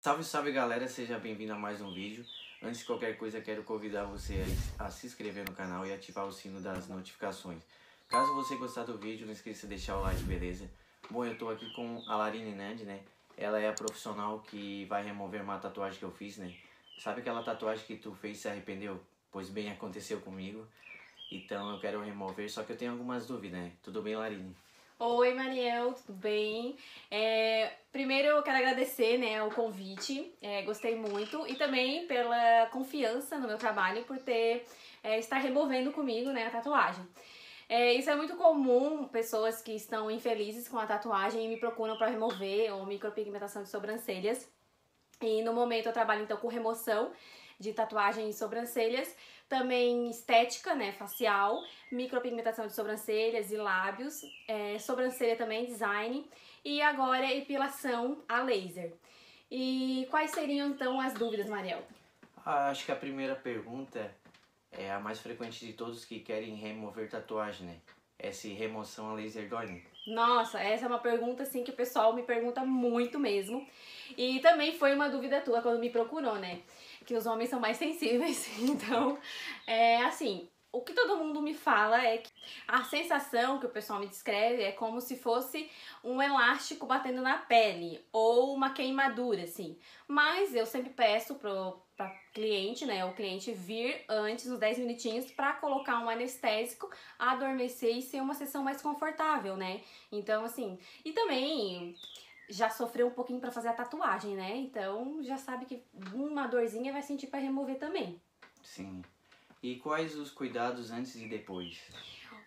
Salve, salve galera, seja bem-vindo a mais um vídeo. Antes de qualquer coisa, quero convidar você a se inscrever no canal e ativar o sino das notificações. Caso você gostar do vídeo, não esqueça de deixar o like, beleza? Bom, eu tô aqui com a Larine Nand, né? Ela é a profissional que vai remover uma tatuagem que eu fiz, né? Sabe aquela tatuagem que tu fez e se arrependeu? Pois bem, aconteceu comigo. Então eu quero remover, só que eu tenho algumas dúvidas, né? Tudo bem, Larine? Oi, Mariel, tudo bem? É, primeiro eu quero agradecer né, o convite, é, gostei muito e também pela confiança no meu trabalho por ter é, estar removendo comigo né, a tatuagem. É, isso é muito comum, pessoas que estão infelizes com a tatuagem e me procuram para remover ou micropigmentação de sobrancelhas. E no momento eu trabalho então com remoção de tatuagem em sobrancelhas, também estética, né, facial, micropigmentação de sobrancelhas e lábios, é, sobrancelha também, design, e agora epilação a laser. E quais seriam então as dúvidas, Mariel? Ah, acho que a primeira pergunta é a mais frequente de todos que querem remover tatuagem, né? É se remoção a laser dói, né? Nossa, essa é uma pergunta assim que o pessoal me pergunta muito mesmo. E também foi uma dúvida tua quando me procurou, né? Que os homens são mais sensíveis. Então, é assim, o que todo mundo me fala é que a sensação que o pessoal me descreve é como se fosse um elástico batendo na pele ou uma queimadura, assim. Mas eu sempre peço pro para cliente, né, o cliente vir antes, uns 10 minutinhos, para colocar um anestésico, adormecer e ser uma sessão mais confortável, né? Então, assim, e também já sofreu um pouquinho para fazer a tatuagem, né? Então, já sabe que uma dorzinha vai sentir para remover também. Sim. E quais os cuidados antes e depois?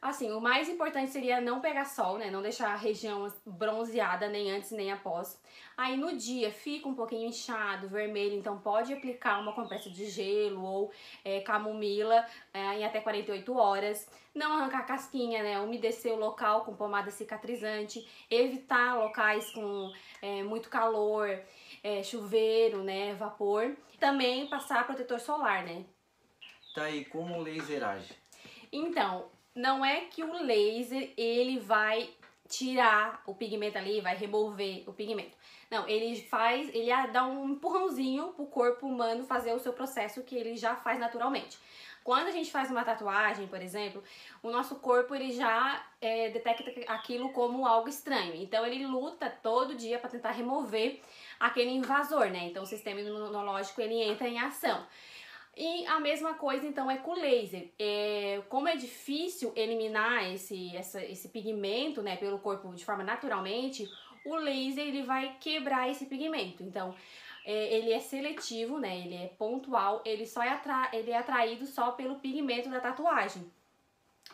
Assim, o mais importante seria não pegar sol, né? Não deixar a região bronzeada nem antes nem após. Aí no dia fica um pouquinho inchado, vermelho, então pode aplicar uma compressa de gelo ou é, camomila é, em até 48 horas. Não arrancar casquinha, né? Umedecer o local com pomada cicatrizante. Evitar locais com é, muito calor, é, chuveiro, né? Vapor. Também passar protetor solar, né? Tá aí, como o laser age? Então, não é que o laser ele vai tirar o pigmento ali, vai remover o pigmento. Não, ele faz, ele dá um empurrãozinho pro corpo humano fazer o seu processo que ele já faz naturalmente. Quando a gente faz uma tatuagem, por exemplo, o nosso corpo ele já é, detecta aquilo como algo estranho. Então ele luta todo dia para tentar remover aquele invasor, né? Então o sistema imunológico ele entra em ação. E a mesma coisa então é com o laser. É, como é difícil eliminar esse, essa, esse pigmento né, pelo corpo de forma naturalmente, o laser ele vai quebrar esse pigmento. Então é, ele é seletivo, né, ele é pontual, ele só é, atra ele é atraído só pelo pigmento da tatuagem,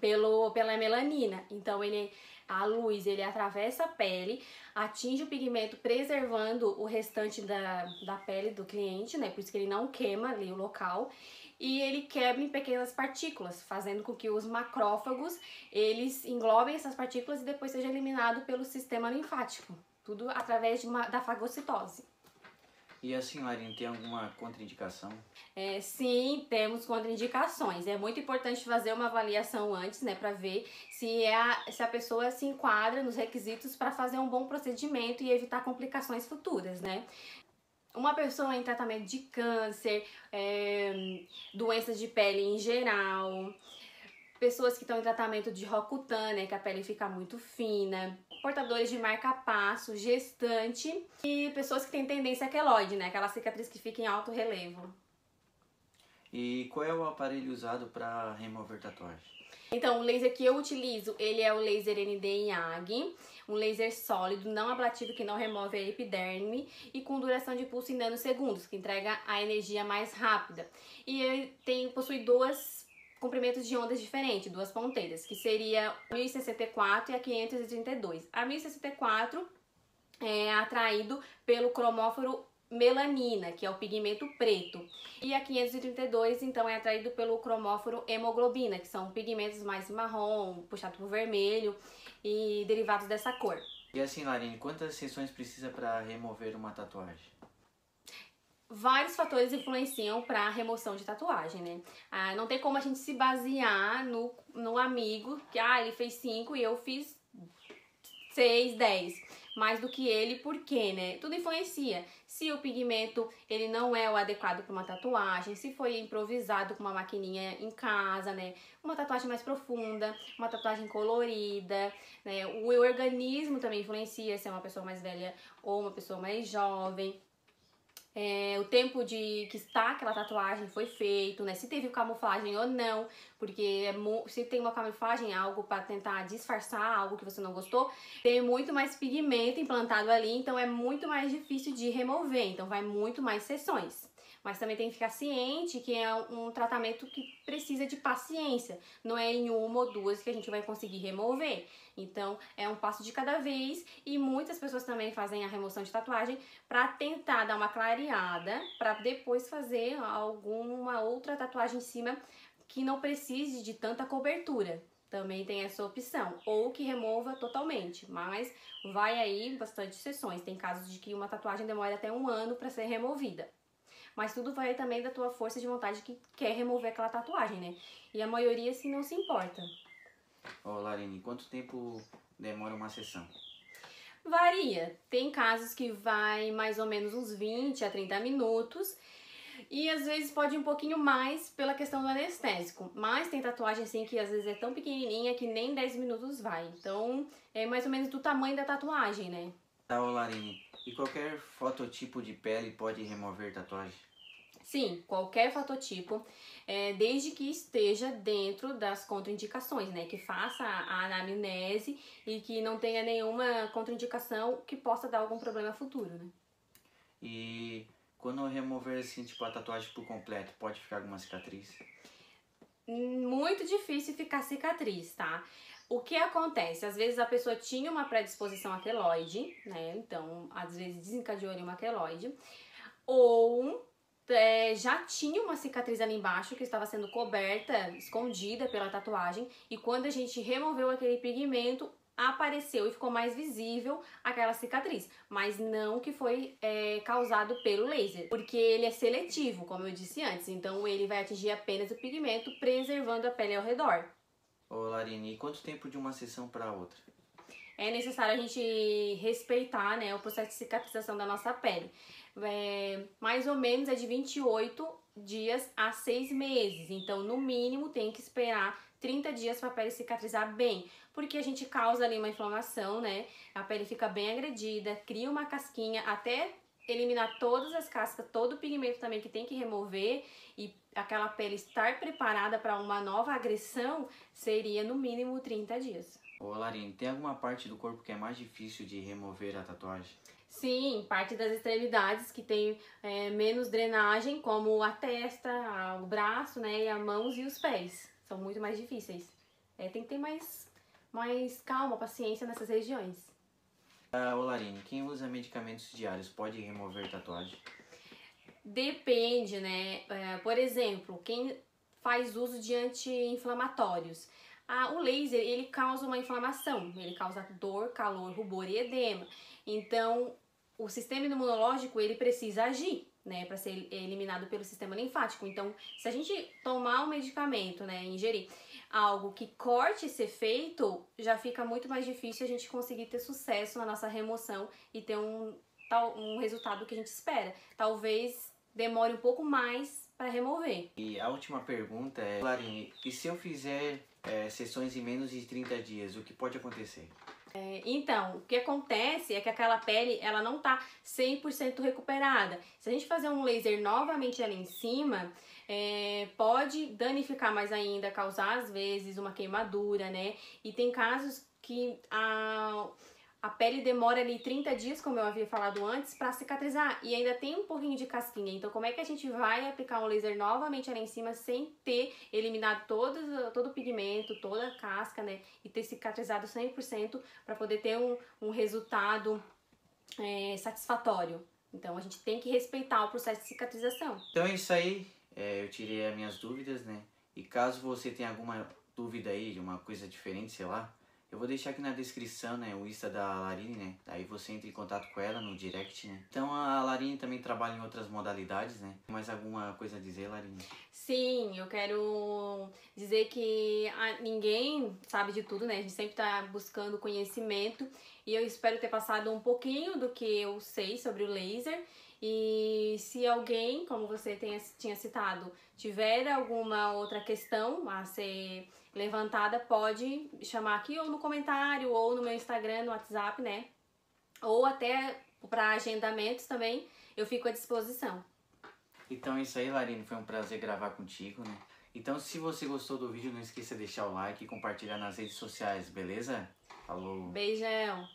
pelo, pela melanina. Então ele a luz ele atravessa a pele, atinge o pigmento preservando o restante da, da pele do cliente, né? Por isso que ele não queima ali o local. E ele quebra em pequenas partículas, fazendo com que os macrófagos eles englobem essas partículas e depois seja eliminado pelo sistema linfático. Tudo através de uma, da fagocitose. E a senhora tem alguma contraindicação? É, sim, temos contraindicações. É muito importante fazer uma avaliação antes, né, para ver se, é a, se a pessoa se enquadra nos requisitos para fazer um bom procedimento e evitar complicações futuras, né? Uma pessoa em tratamento de câncer, é, doenças de pele em geral, pessoas que estão em tratamento de rocutânea, que a pele fica muito fina, portadores de marca-passo, gestante e pessoas que têm tendência queloide, né? Aquela cicatriz que fica em alto relevo. E qual é o aparelho usado para remover tatuagem? Então, o laser que eu utilizo, ele é o laser ND IAG, um laser sólido, não ablativo, que não remove a epiderme e com duração de pulso em nanosegundos, que entrega a energia mais rápida. E ele tem, possui duas comprimentos de ondas diferentes, duas ponteiras, que seria 1064 e a 532. A 1064 é atraído pelo cromóforo melanina, que é o pigmento preto. E a 532, então, é atraído pelo cromóforo hemoglobina, que são pigmentos mais marrom, puxado por vermelho e derivados dessa cor. E assim, Larine, quantas sessões precisa para remover uma tatuagem? Vários fatores influenciam para a remoção de tatuagem, né? Ah, não tem como a gente se basear no, no amigo que, ah, ele fez 5 e eu fiz 6, 10. mais do que ele, por quê, né? Tudo influencia. Se o pigmento ele não é o adequado para uma tatuagem, se foi improvisado com uma maquininha em casa, né? Uma tatuagem mais profunda, uma tatuagem colorida, né? O organismo também influencia se é uma pessoa mais velha ou uma pessoa mais jovem é, o tempo de que está aquela tatuagem foi feito, né? Se teve camuflagem ou não, porque é se tem uma camuflagem, algo para tentar disfarçar algo que você não gostou, tem muito mais pigmento implantado ali, então é muito mais difícil de remover, então vai muito mais sessões mas também tem que ficar ciente que é um tratamento que precisa de paciência, não é em uma ou duas que a gente vai conseguir remover. Então, é um passo de cada vez e muitas pessoas também fazem a remoção de tatuagem para tentar dar uma clareada, para depois fazer alguma outra tatuagem em cima que não precise de tanta cobertura. Também tem essa opção, ou que remova totalmente, mas vai aí bastante sessões. Tem casos de que uma tatuagem demora até um ano para ser removida. Mas tudo vai também da tua força de vontade que quer remover aquela tatuagem, né? E a maioria, assim, não se importa. Ô, oh, Larine, quanto tempo demora uma sessão? Varia. Tem casos que vai mais ou menos uns 20 a 30 minutos. E às vezes pode um pouquinho mais pela questão do anestésico. Mas tem tatuagem assim que às vezes é tão pequenininha que nem 10 minutos vai. Então é mais ou menos do tamanho da tatuagem, né? Tá, ô Larine. E qualquer fototipo de pele pode remover tatuagem? Sim, qualquer fototipo, é, desde que esteja dentro das contraindicações, né? Que faça a anamnese e que não tenha nenhuma contraindicação que possa dar algum problema futuro, né? E quando remover assim, tipo, a tatuagem por completo, pode ficar alguma cicatriz? Muito difícil ficar cicatriz, tá? O que acontece? Às vezes a pessoa tinha uma predisposição a queloide, né? Então, às vezes desencadeou ali uma queloide. Ou é, já tinha uma cicatriz ali embaixo que estava sendo coberta, escondida pela tatuagem, e quando a gente removeu aquele pigmento, apareceu e ficou mais visível aquela cicatriz, mas não que foi é, causado pelo laser, porque ele é seletivo, como eu disse antes, então ele vai atingir apenas o pigmento, preservando a pele ao redor. Ô Larine, e quanto tempo de uma sessão para outra? É necessário a gente respeitar né, o processo de cicatrização da nossa pele é, mais ou menos é de 28 dias a 6 meses. Então, no mínimo, tem que esperar 30 dias para a pele cicatrizar bem, porque a gente causa ali uma inflamação, né? A pele fica bem agredida, cria uma casquinha até eliminar todas as cascas, todo o pigmento também que tem que remover e aquela pele estar preparada para uma nova agressão seria no mínimo 30 dias. Ô Larine, tem alguma parte do corpo que é mais difícil de remover a tatuagem? Sim, parte das extremidades que tem é, menos drenagem, como a testa, o braço, né, e as mãos e os pés. São muito mais difíceis. É, tem que ter mais, mais calma, paciência nessas regiões. Ah, Olarine, quem usa medicamentos diários pode remover tatuagem? Depende, né? É, por exemplo, quem faz uso de anti-inflamatórios. Ah, o laser, ele causa uma inflamação, ele causa dor, calor, rubor e edema. Então, o sistema imunológico ele precisa agir, né, para ser eliminado pelo sistema linfático. Então, se a gente tomar um medicamento, né, ingerir algo que corte esse efeito, já fica muito mais difícil a gente conseguir ter sucesso na nossa remoção e ter um um resultado que a gente espera. Talvez demore um pouco mais para remover. E a última pergunta é, Clarine, e se eu fizer é, sessões em menos de 30 dias, o que pode acontecer? É, então, o que acontece é que aquela pele ela não tá 100% recuperada. Se a gente fazer um laser novamente ali em cima, é, pode danificar mais ainda, causar às vezes uma queimadura, né? E tem casos que a a pele demora ali 30 dias, como eu havia falado antes, para cicatrizar e ainda tem um pouquinho de casquinha. Então, como é que a gente vai aplicar um laser novamente ali em cima sem ter eliminado todo, todo o pigmento, toda a casca, né? E ter cicatrizado 100% para poder ter um, um resultado é, satisfatório. Então, a gente tem que respeitar o processo de cicatrização. Então é isso aí. É, eu tirei as minhas dúvidas, né? E caso você tenha alguma dúvida aí de uma coisa diferente, sei lá, Eu vou deixar aqui na descrição, né, o Insta da Larine, né? Aí você entra em contato com ela no direct, né? Então a Larine também trabalha em outras modalidades, né? Mais alguma coisa a dizer, Larine? Sim, eu quero dizer que ah, ninguém sabe de tudo, né? A gente sempre tá buscando conhecimento e eu espero ter passado um pouquinho do que eu sei sobre o laser. E se alguém, como você tenha, tinha citado, tiver alguma outra questão a ser levantada, pode chamar aqui ou no comentário, ou no meu Instagram, no WhatsApp, né? Ou até para agendamentos também, eu fico à disposição. Então é isso aí, Larine. Foi um prazer gravar contigo, né? Então, se você gostou do vídeo, não esqueça de deixar o like e compartilhar nas redes sociais, beleza? Falou! Beijão!